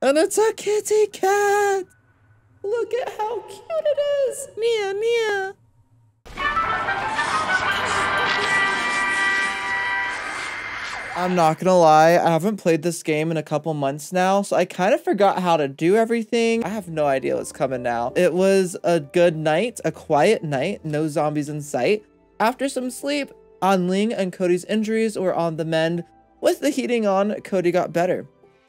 And it's a kitty cat. Look at how cute it is. Nia, Nia. I'm not gonna lie, I haven't played this game in a couple months now, so I kind of forgot how to do everything. I have no idea what's coming now. It was a good night, a quiet night, no zombies in sight. After some sleep, Anling and Cody's injuries were on the mend. With the heating on, Cody got better.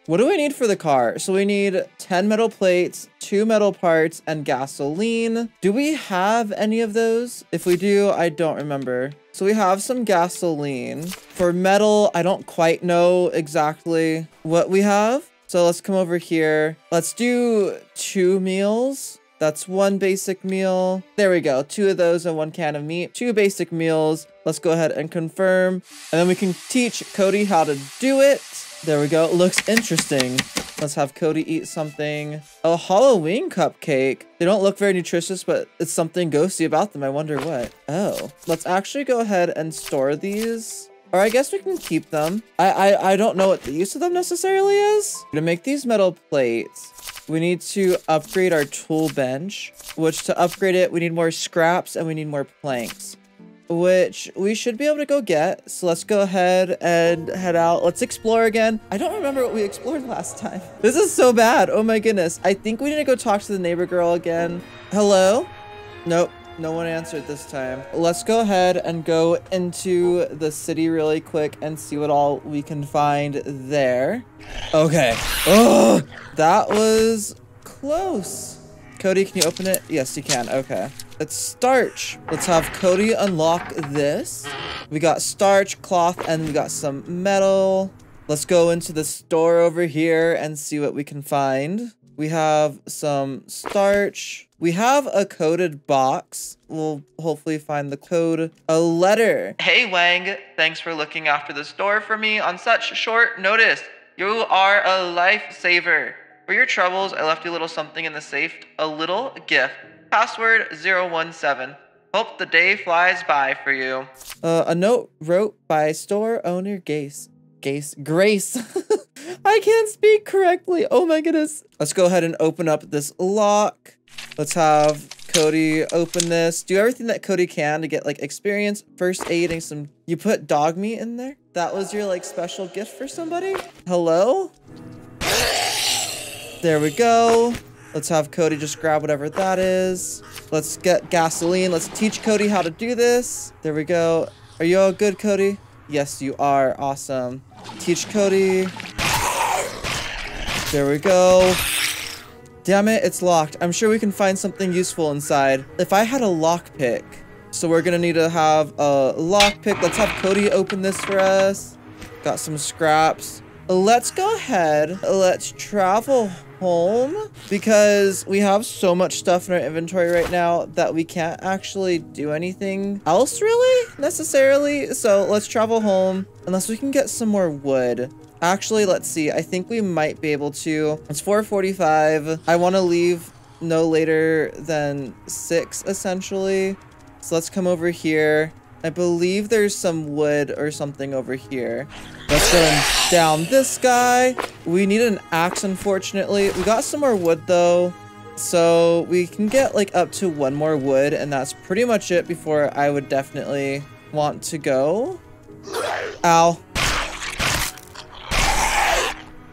What do we need for the car? So we need 10 metal plates, two metal parts, and gasoline. Do we have any of those? If we do, I don't remember. So we have some gasoline. For metal, I don't quite know exactly what we have. So let's come over here. Let's do two meals. That's one basic meal. There we go. Two of those and one can of meat. Two basic meals. Let's go ahead and confirm. And then we can teach Cody how to do it. There we go. looks interesting. Let's have Cody eat something. A Halloween cupcake. They don't look very nutritious, but it's something ghosty about them. I wonder what. Oh, let's actually go ahead and store these. Or I guess we can keep them. I, I, I don't know what the use of them necessarily is. To make these metal plates, we need to upgrade our tool bench, which to upgrade it, we need more scraps and we need more planks which we should be able to go get. So let's go ahead and head out. Let's explore again. I don't remember what we explored last time. This is so bad. Oh my goodness. I think we need to go talk to the neighbor girl again. Hello? Nope. No one answered this time. Let's go ahead and go into the city really quick and see what all we can find there. Okay. Oh, that was close. Cody, can you open it? Yes, you can. Okay. It's starch. Let's have Cody unlock this. We got starch, cloth, and we got some metal. Let's go into the store over here and see what we can find. We have some starch. We have a coded box. We'll hopefully find the code. A letter. Hey, Wang. Thanks for looking after the store for me on such short notice. You are a lifesaver. For your troubles, I left you a little something in the safe. A little gift. Password 017. Hope the day flies by for you. Uh, a note wrote by store owner Gace. Gace. Grace. I can't speak correctly. Oh my goodness. Let's go ahead and open up this lock. Let's have Cody open this. Do everything that Cody can to get like experience, first aiding some. You put dog meat in there? That was your like special gift for somebody? Hello? There we go. Let's have Cody just grab whatever that is. Let's get gasoline. Let's teach Cody how to do this. There we go. Are you all good, Cody? Yes, you are. Awesome. Teach Cody. There we go. Damn it, it's locked. I'm sure we can find something useful inside. If I had a lockpick, so we're gonna need to have a lockpick. Let's have Cody open this for us. Got some scraps. Let's go ahead. Let's travel home because we have so much stuff in our inventory right now that we can't actually do anything else really necessarily. So let's travel home unless we can get some more wood. Actually, let's see. I think we might be able to. It's 445. I want to leave no later than 6 essentially. So let's come over here. I believe there's some wood or something over here. Let's go down this guy. We need an axe, unfortunately. We got some more wood, though. So we can get, like, up to one more wood, and that's pretty much it before I would definitely want to go. Ow.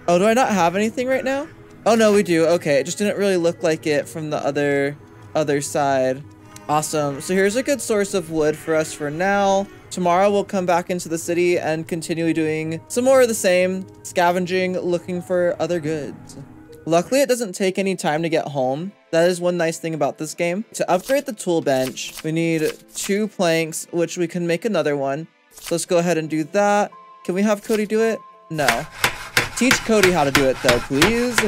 Oh, do I not have anything right now? Oh, no, we do. Okay, it just didn't really look like it from the other other side. Awesome. So here's a good source of wood for us for now. Tomorrow we'll come back into the city and continue doing some more of the same, scavenging, looking for other goods. Luckily, it doesn't take any time to get home. That is one nice thing about this game. To upgrade the tool bench, we need two planks, which we can make another one. So let's go ahead and do that. Can we have Cody do it? No. Teach Cody how to do it though, please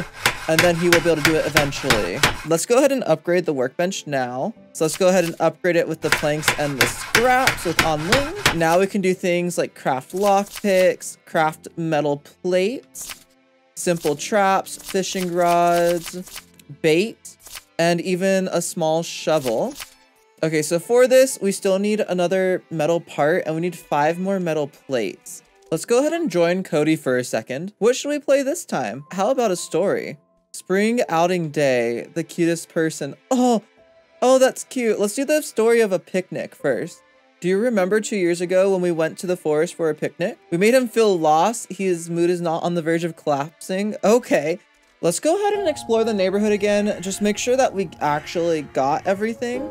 and then he will be able to do it eventually. Let's go ahead and upgrade the workbench now. So let's go ahead and upgrade it with the planks and the scraps with Anling. Now we can do things like craft lockpicks, craft metal plates, simple traps, fishing rods, bait, and even a small shovel. Okay, so for this, we still need another metal part, and we need five more metal plates. Let's go ahead and join Cody for a second. What should we play this time? How about a story? Spring outing day, the cutest person. Oh, oh, that's cute. Let's do the story of a picnic first. Do you remember two years ago when we went to the forest for a picnic? We made him feel lost. His mood is not on the verge of collapsing. Okay, let's go ahead and explore the neighborhood again. Just make sure that we actually got everything.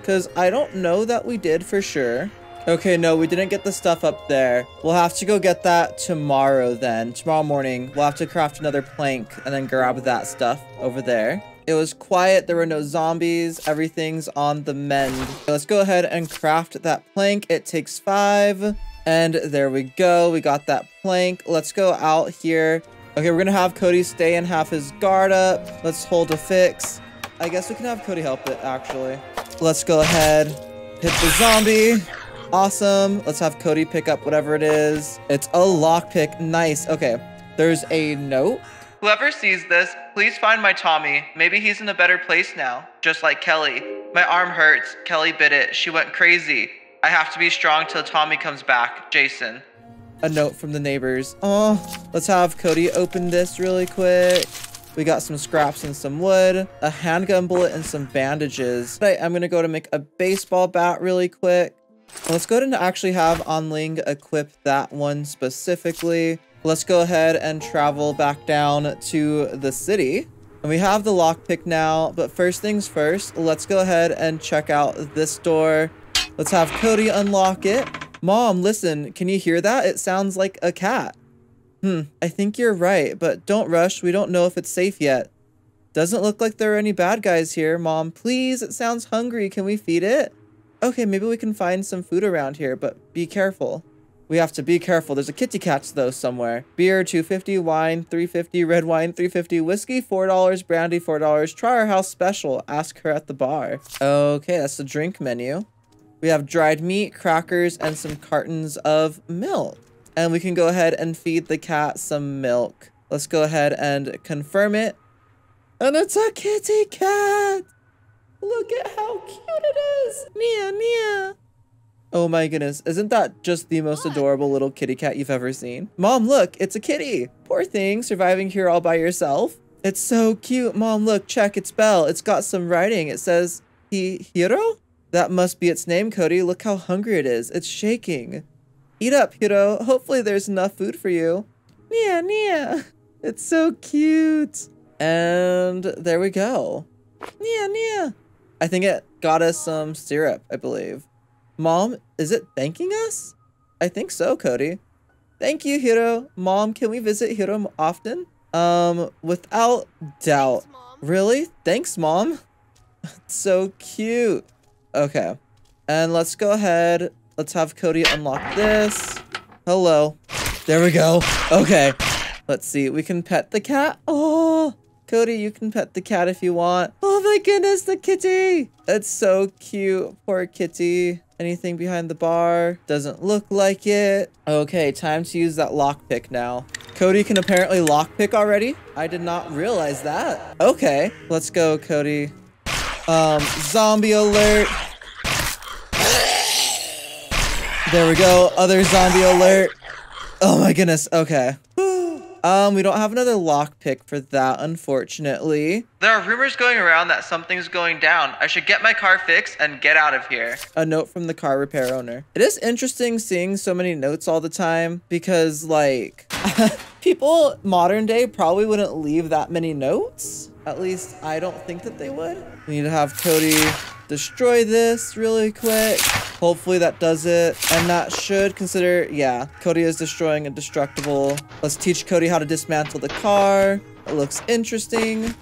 Because I don't know that we did for sure. Okay, no, we didn't get the stuff up there. We'll have to go get that tomorrow then. Tomorrow morning, we'll have to craft another plank and then grab that stuff over there. It was quiet. There were no zombies. Everything's on the mend. Let's go ahead and craft that plank. It takes five. And there we go. We got that plank. Let's go out here. Okay, we're to have Cody stay and have his guard up. Let's hold a fix. I guess we can have Cody help it, actually. Let's go ahead. Hit the zombie. Awesome. Let's have Cody pick up whatever it is. It's a lockpick. Nice. Okay. There's a note. Whoever sees this, please find my Tommy. Maybe he's in a better place now, just like Kelly. My arm hurts. Kelly bit it. She went crazy. I have to be strong till Tommy comes back. Jason. A note from the neighbors. Oh, let's have Cody open this really quick. We got some scraps and some wood, a handgun bullet, and some bandages. Right, I'm gonna go to make a baseball bat really quick. Let's go ahead and actually have Onling equip that one specifically. Let's go ahead and travel back down to the city. And we have the lockpick now, but first things first, let's go ahead and check out this door. Let's have Cody unlock it. Mom, listen, can you hear that? It sounds like a cat. Hmm, I think you're right, but don't rush. We don't know if it's safe yet. Doesn't look like there are any bad guys here. Mom, please, it sounds hungry. Can we feed it? Okay, maybe we can find some food around here, but be careful. We have to be careful. There's a kitty cat though somewhere. Beer 250, wine 350, red wine 350, whiskey $4, brandy $4. Try our house special. Ask her at the bar. Okay, that's the drink menu. We have dried meat, crackers, and some cartons of milk. And we can go ahead and feed the cat some milk. Let's go ahead and confirm it. And it's a kitty cat! Look at how cute it is! Nia, Nia! Oh my goodness, isn't that just the most adorable little kitty cat you've ever seen? Mom, look, it's a kitty. Poor thing, surviving here all by yourself. It's so cute. Mom, look, check its bell. It's got some writing. It says, Hi Hiro? That must be its name, Cody. Look how hungry it is. It's shaking. Eat up, Hiro. Hopefully there's enough food for you. Nia, Nia. It's so cute. And there we go. Nia, Nia. I think it got us some syrup, I believe. Mom, is it thanking us? I think so, Cody. Thank you, Hiro. Mom, can we visit Hiro often? Um, without doubt. Thanks, really? Thanks, Mom. so cute. Okay. And let's go ahead. Let's have Cody unlock this. Hello. There we go. Okay. Let's see. We can pet the cat. Oh, Cody, you can pet the cat if you want. Oh my goodness, the kitty. That's so cute. Poor kitty. Anything behind the bar? Doesn't look like it. Okay, time to use that lockpick now. Cody can apparently lockpick already? I did not realize that. Okay, let's go, Cody. Um, zombie alert. There we go. Other zombie alert. Oh my goodness. Okay. Um, we don't have another lockpick for that, unfortunately. There are rumors going around that something's going down. I should get my car fixed and get out of here. A note from the car repair owner. It is interesting seeing so many notes all the time because, like, people modern day probably wouldn't leave that many notes. At least I don't think that they would. We need to have Cody destroy this really quick. Hopefully that does it. And that should consider, yeah, Cody is destroying a destructible. Let's teach Cody how to dismantle the car. It looks interesting.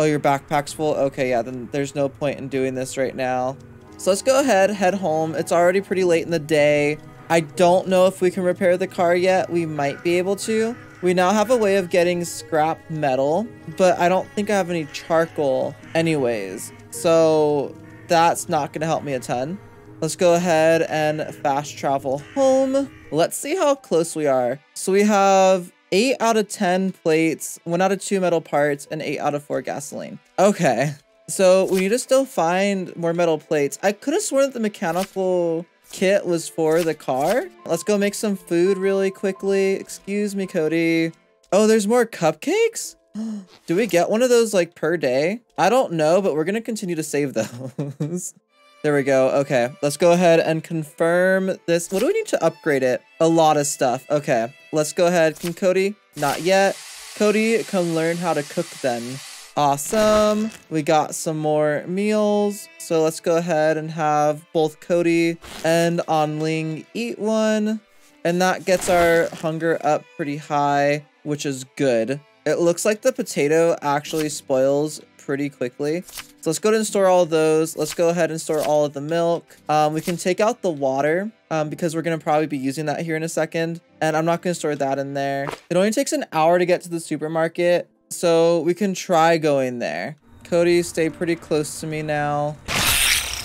Oh, your backpack's full? Okay, yeah, then there's no point in doing this right now. So let's go ahead, head home. It's already pretty late in the day. I don't know if we can repair the car yet. We might be able to. We now have a way of getting scrap metal, but I don't think I have any charcoal anyways. So that's not going to help me a ton. Let's go ahead and fast travel home. Let's see how close we are. So we have 8 out of 10 plates, 1 out of 2 metal parts, and 8 out of 4 gasoline. Okay. So we need to still find more metal plates. I could have sworn that the mechanical kit was for the car. Let's go make some food really quickly. Excuse me, Cody. Oh, there's more cupcakes? Do we get one of those like per day? I don't know, but we're going to continue to save those. there we go. Okay, let's go ahead and confirm this. What do we need to upgrade it? A lot of stuff. Okay, let's go ahead. Can Cody? Not yet. Cody, come learn how to cook then. Awesome. We got some more meals. So let's go ahead and have both Cody and Onling eat one. And that gets our hunger up pretty high, which is good. It looks like the potato actually spoils pretty quickly. So let's go ahead and store all of those. Let's go ahead and store all of the milk. Um, we can take out the water um, because we're going to probably be using that here in a second. And I'm not going to store that in there. It only takes an hour to get to the supermarket. So we can try going there. Cody, stay pretty close to me now.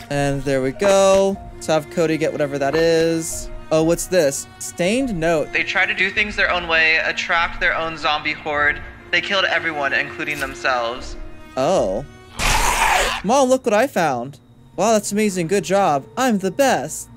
And there we go. Let's have Cody get whatever that is. Oh, what's this? Stained note. They try to do things their own way, attract their own zombie horde. They killed everyone, including themselves. Oh. Mom, look what I found. Wow, that's amazing. Good job. I'm the best.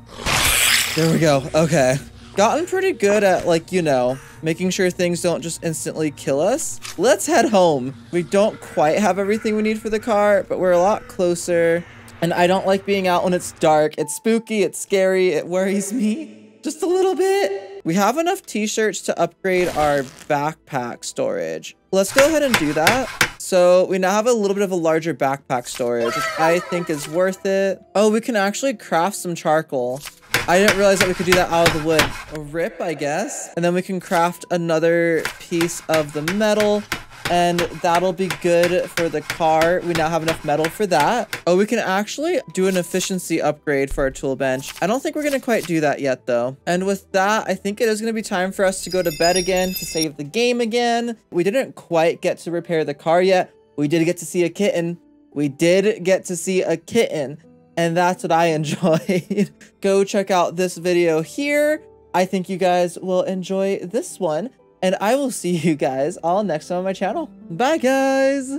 There we go. Okay. Gotten pretty good at, like, you know, making sure things don't just instantly kill us. Let's head home. We don't quite have everything we need for the car, but we're a lot closer. And I don't like being out when it's dark. It's spooky, it's scary, it worries me just a little bit. We have enough t-shirts to upgrade our backpack storage. Let's go ahead and do that. So we now have a little bit of a larger backpack storage, which I think is worth it. Oh, we can actually craft some charcoal. I didn't realize that we could do that out of the wood. A rip, I guess. And then we can craft another piece of the metal and that'll be good for the car. We now have enough metal for that. Oh, we can actually do an efficiency upgrade for our tool bench. I don't think we're gonna quite do that yet though. And with that, I think it is gonna be time for us to go to bed again to save the game again. We didn't quite get to repair the car yet. We did get to see a kitten. We did get to see a kitten and that's what I enjoyed. Go check out this video here. I think you guys will enjoy this one. And I will see you guys all next time on my channel. Bye, guys!